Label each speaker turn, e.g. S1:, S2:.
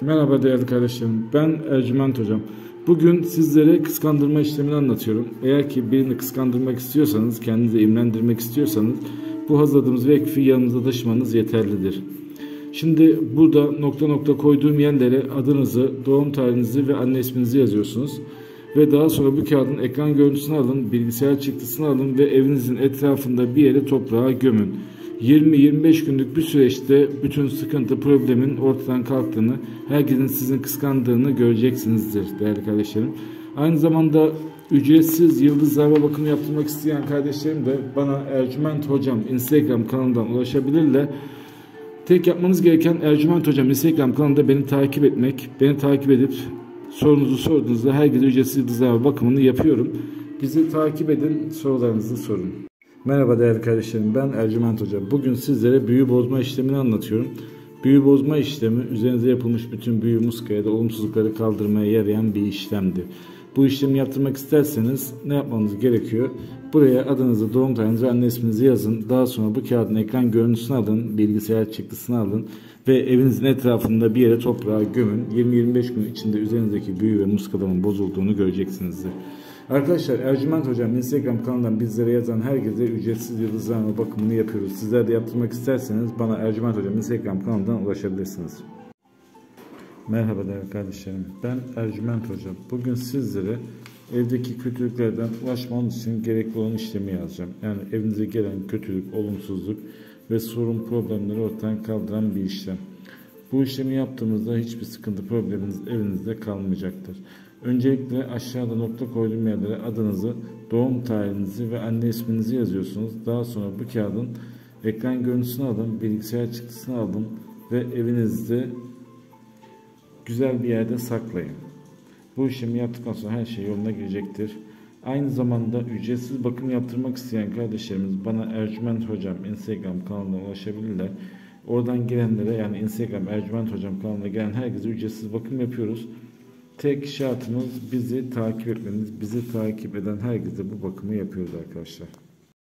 S1: Merhaba değerli kardeşlerim. Ben Ercüment Hocam. Bugün sizlere kıskandırma işlemini anlatıyorum. Eğer ki birini kıskandırmak istiyorsanız, kendinizi imlendirmek istiyorsanız bu hazırladığımız vekfi yanınıza taşımanız yeterlidir. Şimdi burada nokta nokta koyduğum yerlere adınızı, doğum tarihinizi ve anne isminizi yazıyorsunuz. Ve daha sonra bu kağıdın ekran görüntüsünü alın, bilgisayar çıktısını alın ve evinizin etrafında bir yere toprağa gömün. 20-25 günlük bir süreçte bütün sıkıntı, problemin ortadan kalktığını, herkesin sizin kıskandığını göreceksinizdir değerli kardeşlerim. Aynı zamanda ücretsiz yıldızlarla bakım yaptırmak isteyen kardeşlerim de bana Ercüment Hocam Instagram kanalından ulaşabilirler. Tek yapmanız gereken Ercüment Hocam Instagram kanalında beni takip etmek. Beni takip edip sorunuzu sorduğunuzda herkese ücretsiz yıldızlarla bakımını yapıyorum. Bizi takip edin, sorularınızı sorun. Merhaba değerli kardeşlerim ben Ercüment Hoca. Bugün sizlere büyü bozma işlemini anlatıyorum. Büyü bozma işlemi üzerinize yapılmış bütün büyü muska da olumsuzlukları kaldırmaya yarayan bir işlemdir. Bu işlemi yaptırmak isterseniz ne yapmanız gerekiyor? Buraya adınızı, doğum tarihinizi ve anne isminizi yazın. Daha sonra bu kağıdın ekran görüntüsünü alın, bilgisayar çıktısını alın ve evinizin etrafında bir yere toprağa gömün. 20-25 gün içinde üzerinizdeki büyü ve muskaların bozulduğunu göreceksinizdir. Arkadaşlar Ercüment Hocam Instagram kanalından bizlere yazan herkese ücretsiz yıldızlarma bakımını yapıyoruz. Sizler de yaptırmak isterseniz bana Ercüment Hocam Instagram kanalından ulaşabilirsiniz. Merhaba değerli kardeşlerim. Ben Ercüment Hocam. Bugün sizlere evdeki kötülüklerden ulaşmanız için gerekli olan işlemi yazacağım. Yani evinize gelen kötülük, olumsuzluk ve sorun problemleri ortadan kaldıran bir işlem. Bu işlemi yaptığımızda hiçbir sıkıntı probleminiz evinizde kalmayacaktır. Öncelikle aşağıda nokta koyduğum yerlere adınızı, doğum tarihinizi ve anne isminizi yazıyorsunuz. Daha sonra bu kağıdın ekran görüntüsünü alın, bilgisayar çıktısını alın ve evinizde güzel bir yerde saklayın. Bu işlemi yaptıktan sonra her şey yoluna girecektir. Aynı zamanda ücretsiz bakım yaptırmak isteyen kardeşlerimiz bana Ercüment Hocam Instagram kanalına ulaşabilirler. Oradan gelenlere yani Instagram Ercüment Hocam kanalına gelen herkese ücretsiz bakım yapıyoruz. Tek şartımız bizi takip etmeniz. Bizi takip eden herkese bu bakımı yapıyoruz arkadaşlar.